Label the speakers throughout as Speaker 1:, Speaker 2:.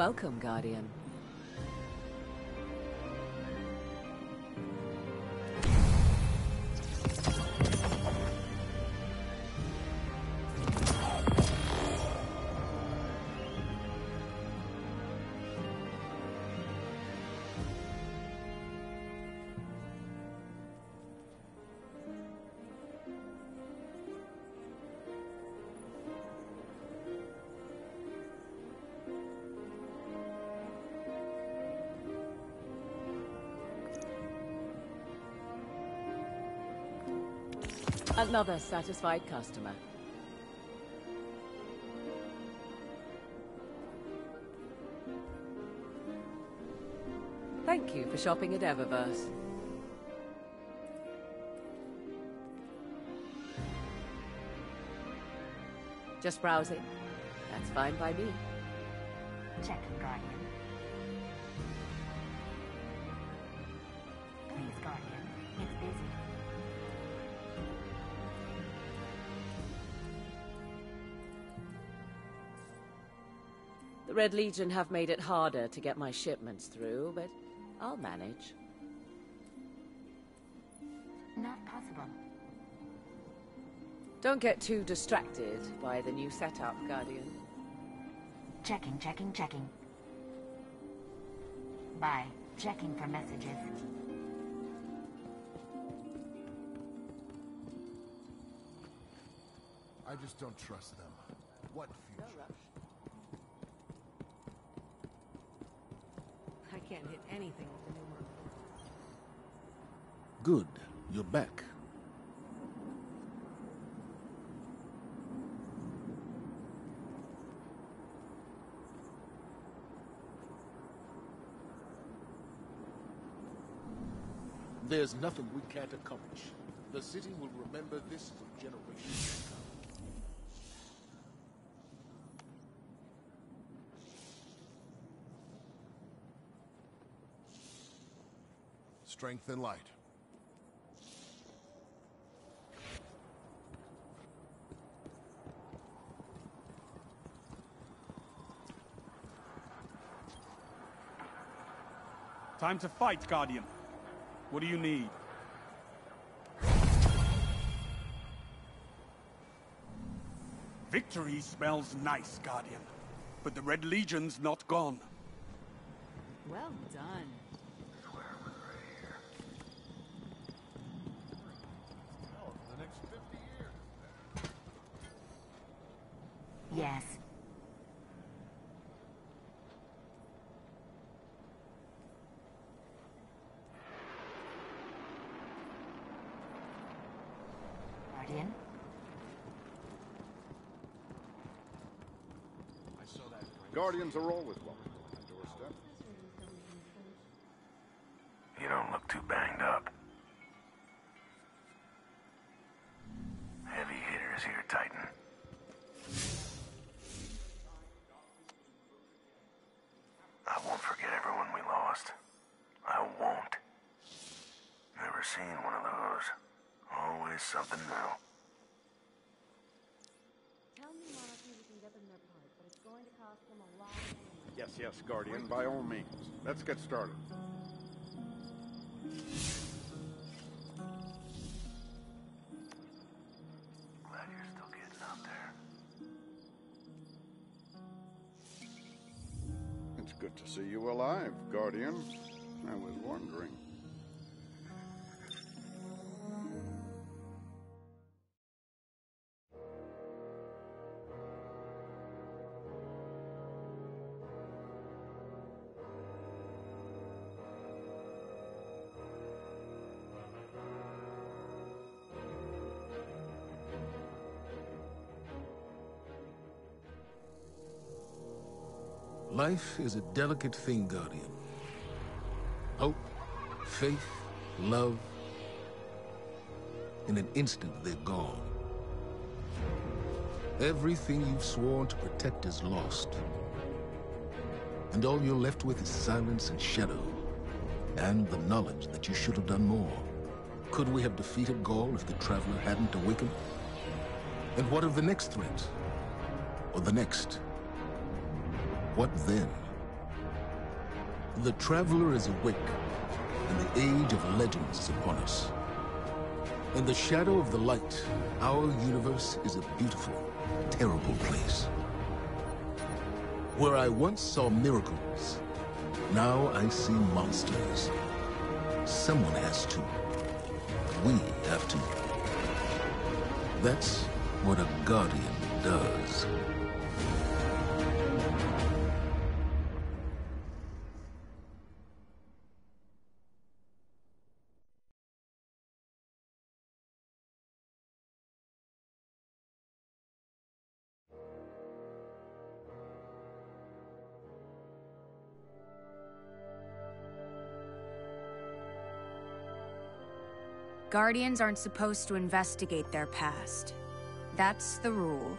Speaker 1: Welcome, Guardian. Another satisfied customer. Thank you for shopping at Eververse. Just browsing? That's fine by me.
Speaker 2: Checking, Guardian. Please,
Speaker 1: Red Legion have made it harder to get my shipments through, but I'll manage.
Speaker 2: Not possible.
Speaker 1: Don't get too distracted by the new setup, Guardian.
Speaker 2: Checking, checking, checking. Bye. Checking for messages.
Speaker 3: I just don't trust them. What future?
Speaker 4: I can't hit anything with the new Mark IV.
Speaker 5: Good. You're back. There's nothing we can't accomplish. The city will remember this for generations to come.
Speaker 3: Strength and light.
Speaker 6: Time to fight, Guardian. What do you need? Victory smells nice, Guardian. But the Red Legion's not gone.
Speaker 4: Well done.
Speaker 3: the next 50 years.
Speaker 2: Yes. Guardian?
Speaker 7: Guardians are always welcome Yes, Guardian, by all means. Let's get started.
Speaker 8: Glad you're still getting out there.
Speaker 7: It's good to see you alive, Guardian. I was wondering.
Speaker 5: Life is a delicate thing, Guardian. Hope, faith, love. In an instant, they're gone. Everything you've sworn to protect is lost. And all you're left with is silence and shadow. And the knowledge that you should have done more. Could we have defeated Ghaul if the Traveler hadn't awakened? And what of the next threat? Or the next? What then? The Traveler is awake, and the age of legends is upon us. In the shadow of the light, our universe is a beautiful, terrible place. Where I once saw miracles, now I see monsters. Someone has to. We have to. That's what a Guardian does.
Speaker 9: Guardians aren't supposed to investigate their past. That's the rule.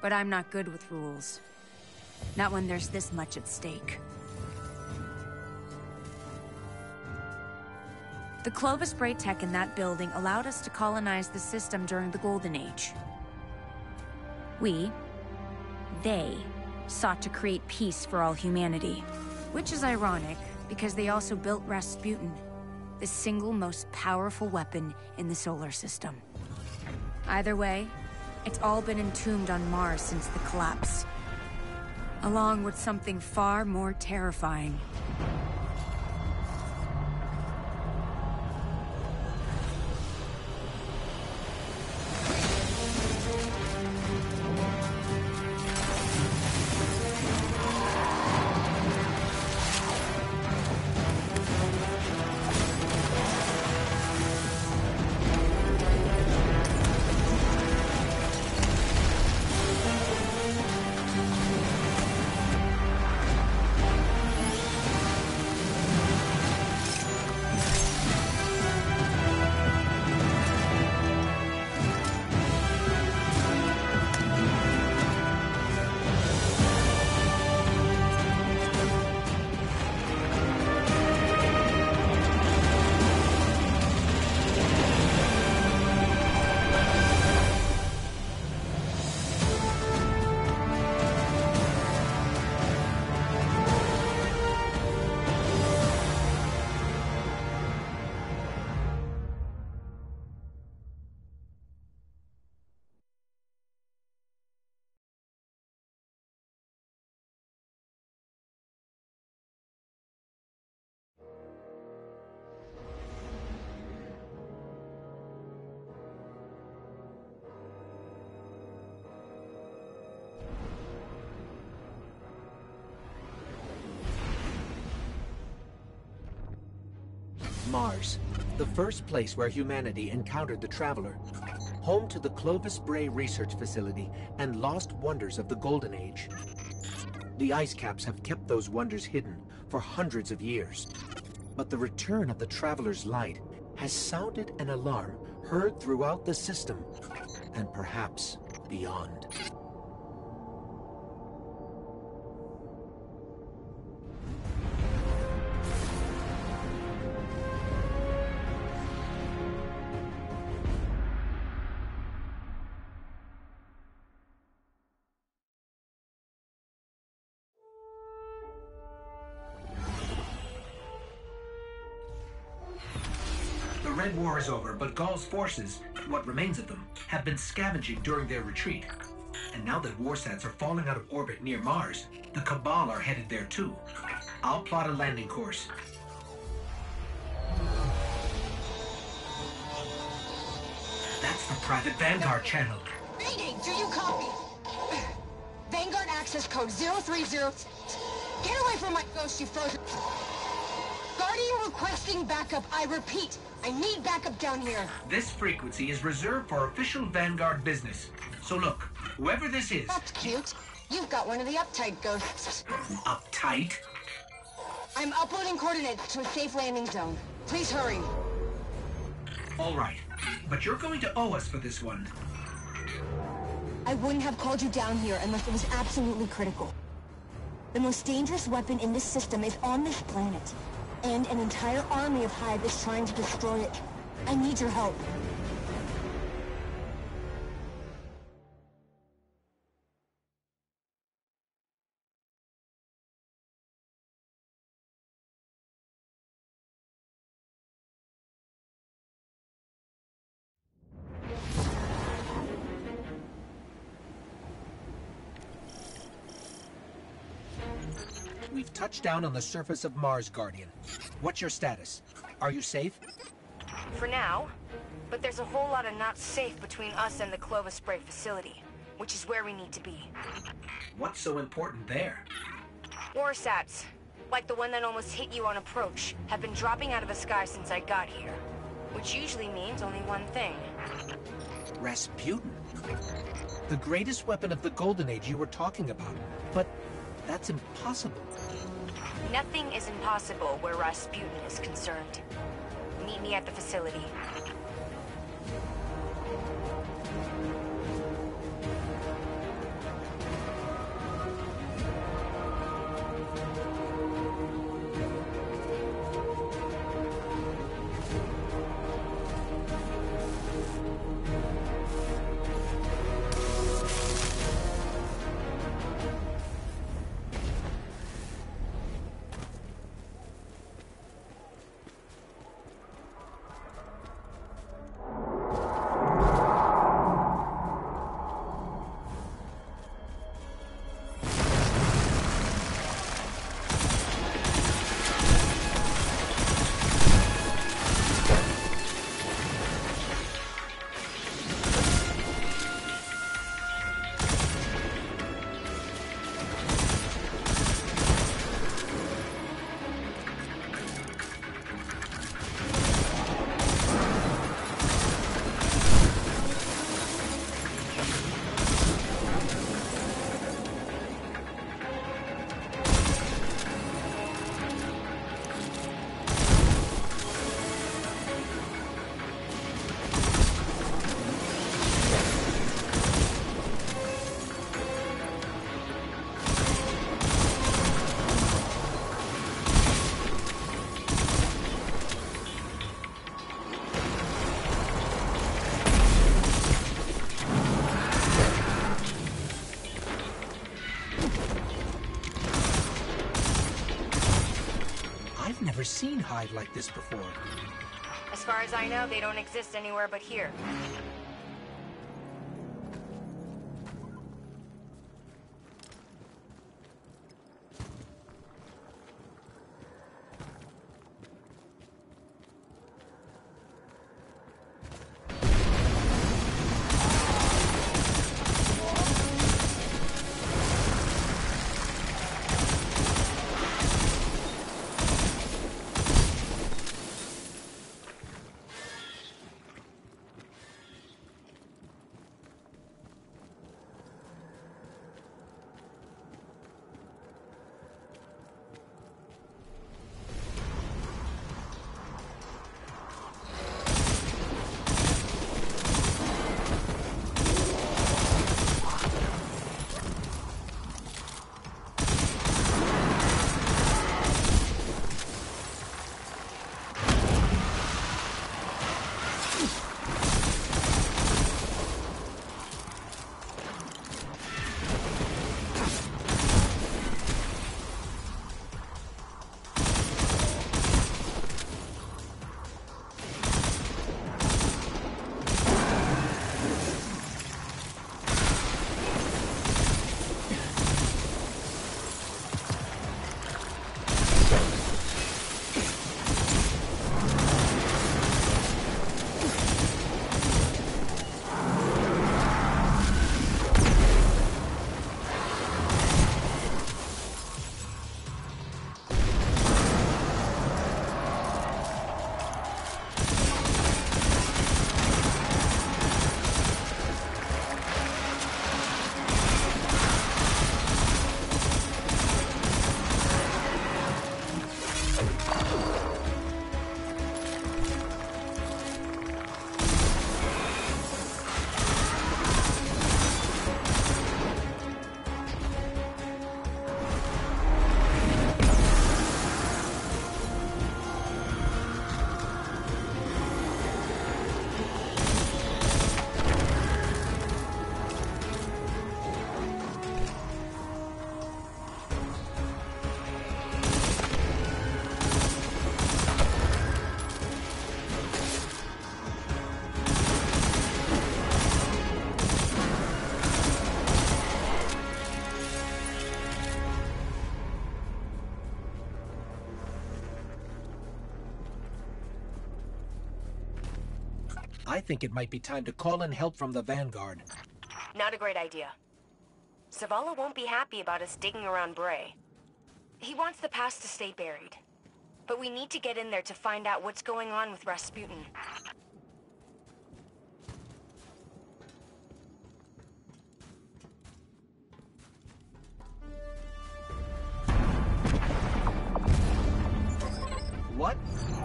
Speaker 9: But I'm not good with rules. Not when there's this much at stake. The Clovis Bray tech in that building allowed us to colonize the system during the Golden Age. We, they, sought to create peace for all humanity. Which is ironic, because they also built Rasputin, the single most powerful weapon in the solar system. Either way, it's all been entombed on Mars since the collapse. Along with something far more terrifying.
Speaker 10: Mars, the first place where humanity encountered the Traveler. Home to the Clovis Bray Research Facility and lost wonders of the Golden Age. The ice caps have kept those wonders hidden for hundreds of years. But the return of the Traveler's light has sounded an alarm heard throughout the system, and perhaps beyond.
Speaker 11: But Ghaul's forces, what remains of them, have been scavenging during their retreat. And now that warsats are falling out of orbit near Mars, the Cabal are headed there too. I'll plot a landing course. That's the private Vanguard channel.
Speaker 12: Mayday, do you copy? Vanguard access code 030. Get away from my ghost, you frozen. Guardian requesting backup. I repeat, I need backup down here.
Speaker 11: This frequency is reserved for official Vanguard business. So look, whoever this is...
Speaker 12: That's cute. You've got one of the uptight ghosts.
Speaker 11: Uptight?
Speaker 12: I'm uploading coordinates to a safe landing zone. Please hurry.
Speaker 11: All right, but you're going to owe us for this one.
Speaker 12: I wouldn't have called you down here unless it was absolutely critical. The most dangerous weapon in this system is on this planet. And an entire army of Hive is trying to destroy it. I need your help.
Speaker 10: We've touched down on the surface of Mars, Guardian. What's your status? Are you safe?
Speaker 13: For now. But there's a whole lot of not safe between us and the Clovis Bray facility, which is where we need to be.
Speaker 11: What's so important there?
Speaker 13: Warsats, like the one that almost hit you on approach, have been dropping out of the sky since I got here. Which usually means only one thing.
Speaker 10: Rasputin. The greatest weapon of the Golden Age you were talking about. But that's impossible.
Speaker 13: Nothing is impossible where Rasputin is concerned. Meet me at the facility.
Speaker 10: Seen Hive like this before.
Speaker 13: As far as I know, they don't exist anywhere but here.
Speaker 10: I think it might be time to call in help from the Vanguard.
Speaker 13: Not a great idea. Zavala won't be happy about us digging around Bray. He wants the past to stay buried. But we need to get in there to find out what's going on with Rasputin.
Speaker 10: What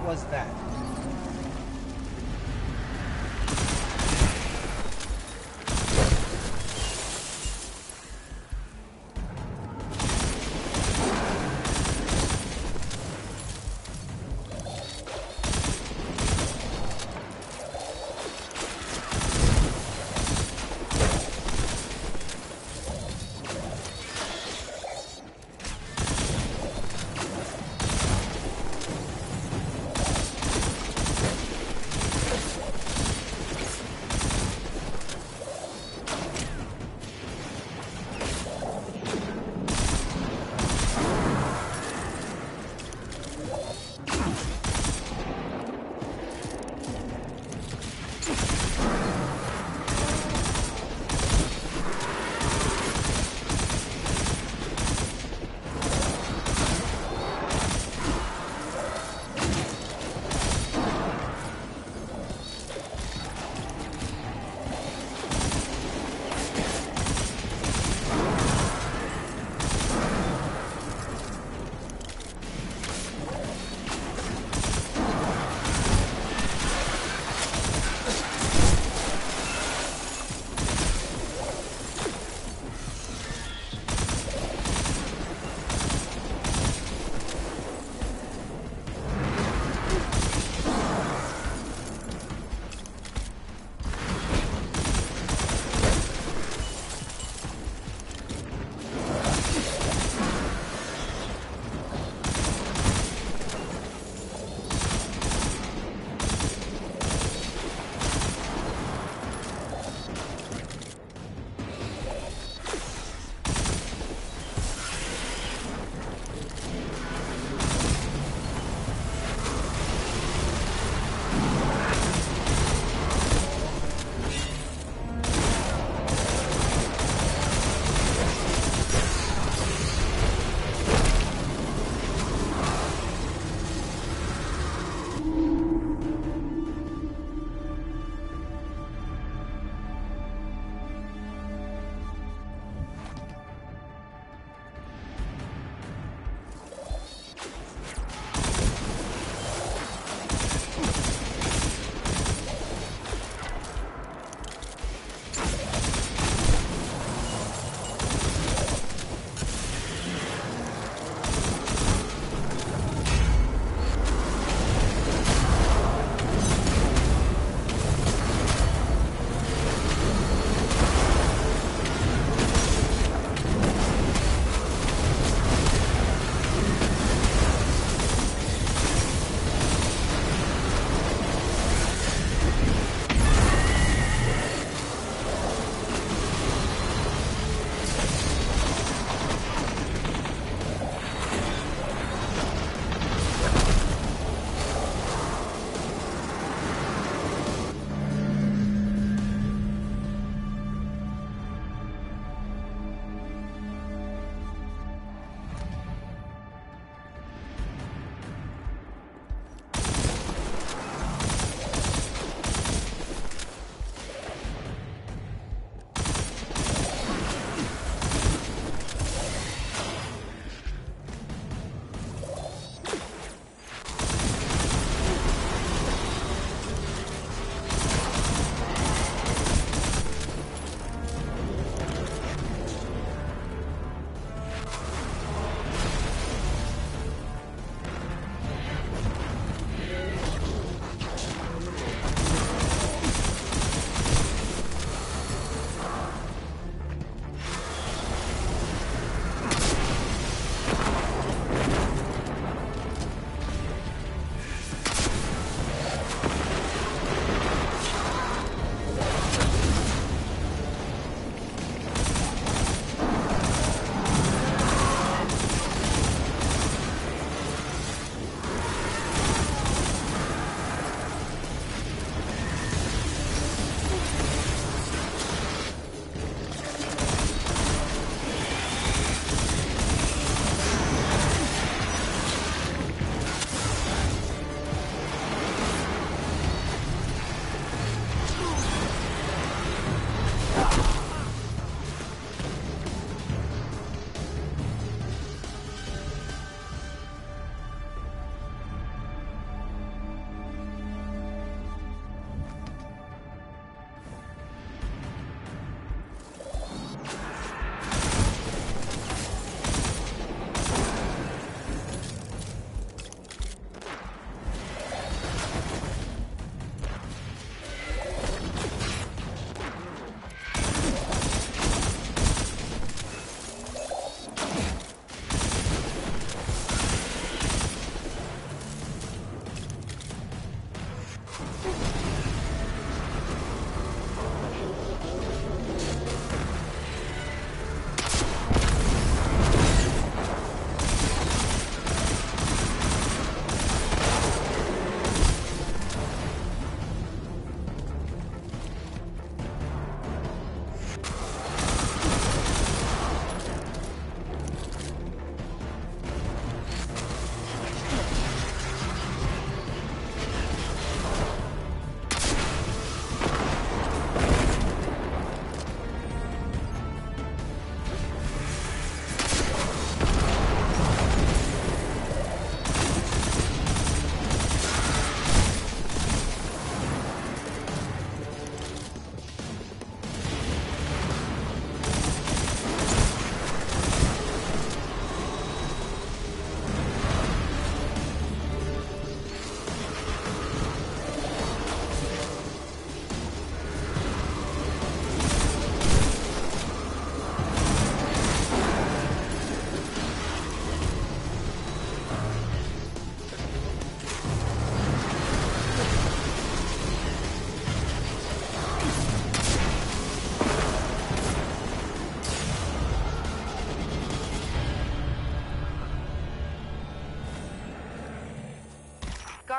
Speaker 10: was that?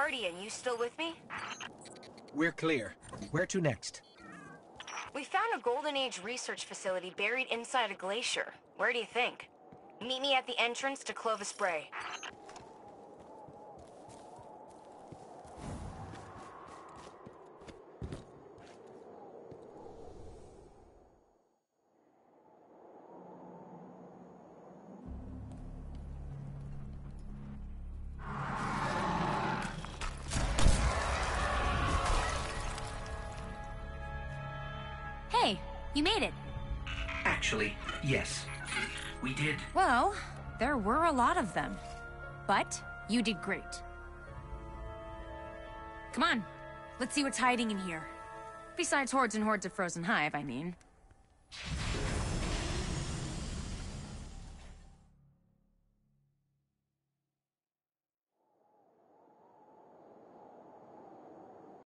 Speaker 13: Guardian, you still with me?
Speaker 10: We're clear. Where to next?
Speaker 13: We found a Golden Age research facility buried inside a glacier. Where do you think? Meet me at the entrance to Clovis Bray.
Speaker 9: Were a lot of them. But you did great. Come on, let's see what's hiding in here. Besides hordes and hordes of frozen hive, I mean.